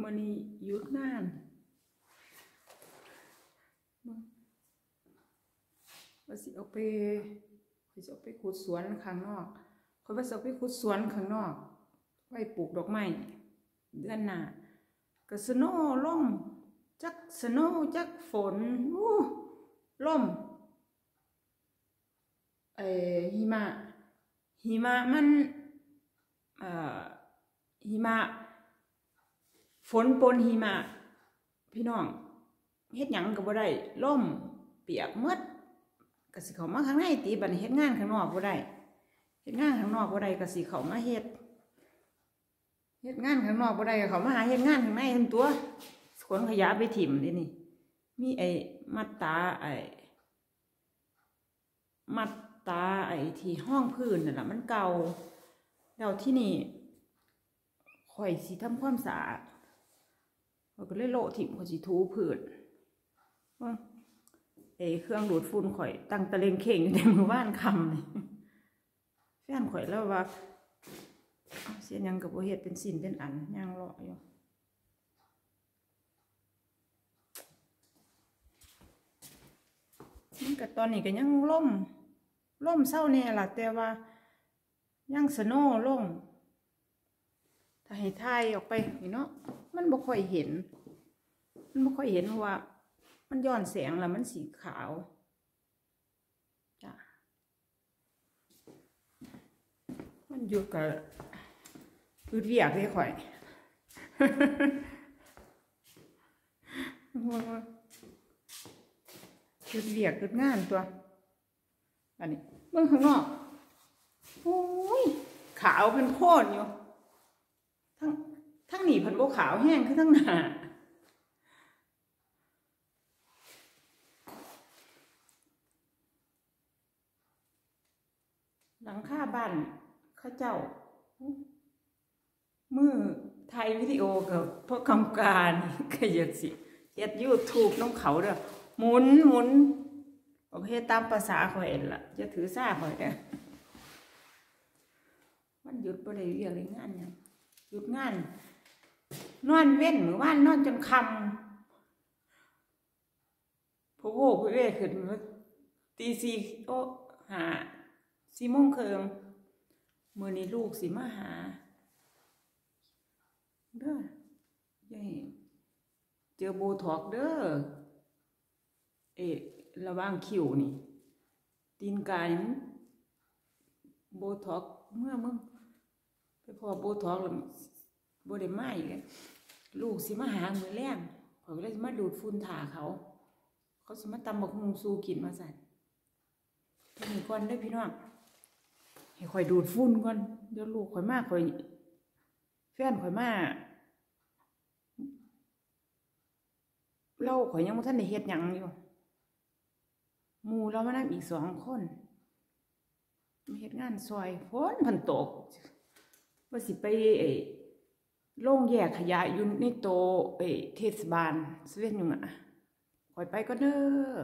มื้อนี้หยุดงานว่าสิเอาไปข้อยสิเอาไปขุดสวนข้างนอกข้อยว่าสิเอาไปขุดสวนข้างนอก ไว้ปลูกดอกไม้เดือนหน้าก็สโนว์ลงจักสโนว์จักฝนอู้ลมเอ่อหิมะหิมะมันเอ่อหิมะ ฝนปนหิมะ พี่น้องเฮ็ดหยังก็บ่ได้ล่มเปียกหมดก็สิเขามาข้างในติบันเฮ็ดงานข้างนอกบ่ได้เฮ็ดงานข้างนอกบ่ได้ก็สิเขามาเฮ็ดเฮ็ดงานข้างนอกบ่ได้ก็เขามาหาเฮ็ดงานข้างในทั้งตัวขนขยะไปถิ่มเด้นี่ มีไอ้มัดตาไอ้มัดตาไอ้ที่ห้องพื้นนั่นล่ะมันเก่าแล้วที่นี่ข่อยสิทำความสะอาด เขาก็เลยโละถิ่มเขาสิทูผืนว่าเอเครื่องดูดฝุ่นข่อย ตั้งตะเลงเข่งอยู่ในมือว่านคำเลยแฟนข่อยแล้วว่าเสียหยังกับโบเฮ็ดเป็นสินเป็นอันย่างเลาะอยู่มันก็ตอนนี้ก็ยังล่มล่มเศร้าแน่ล่ะแต่ว่า ยังสโนว์ล่มถ้าให้ทายออกไปนี่เนาะ มันบ่ค่อยเห็น มันบ่ค่อยเห็นเพราะว่า มันย้อนแสงแล้วมันสีขาวจ้ะมันอยู่กับพืดเวียกเลยข่อยพืดเวียกพืดงานตัว อันนี้เบิ่งข้างนอก โอ้ย ขาวเป็นโคตรอยู่ นีพันโบขาวแห้งคือทั้งหน้าหลังคาบ้านข้าเจ้า มือไทยวิดีโอกับพวกกำการก็ยากสิเฮ็ดยูทูบน้องเขาเด้อหมุนหมุนโอเคตามภาษาข่อยละจะถือซาข่อยเด้อมันหยุดบ่ได้เรียกเลยงานหยังหยุดงาน นอนเว้นมือว่านนอนจนคำพวกโว้พวกเว้ขึ้นตีสี่โอ้หาสี่โมงเคิงมือนี้ลูกสิมาหาเด้อยายเจอโบท็อกเด้อเอะระว่างคิวนี่ ตีนกายมันโบท็อกเมื่อมึงไปพอโบทอกแล้ว บ่ได้มาอีกแล้วลูกสิมาหามือแรงเขาก็เลยมาดูดฝุ่นถ่าเขา เขาสิมาตำบักฮุงสูกินมาสั่นเท่านี้ก่อนเด้พี่น้องให้ข่อยดูดฝุ่นก่อนเดี๋ยวลูกข่อยมาข่อยแฟนข่อยมากเล่าข่อยยังบ่ทันได้เฮ็ดหยังอยู่หมู่เรามานํอีกสองคนมาเฮ็ดงานซอยฝนเพันตกว่าสิไปเอ โล่งแยกขยะอยู่ในโตเอเทศบาลสเวนอยู่อะคอยไปก็เด้อ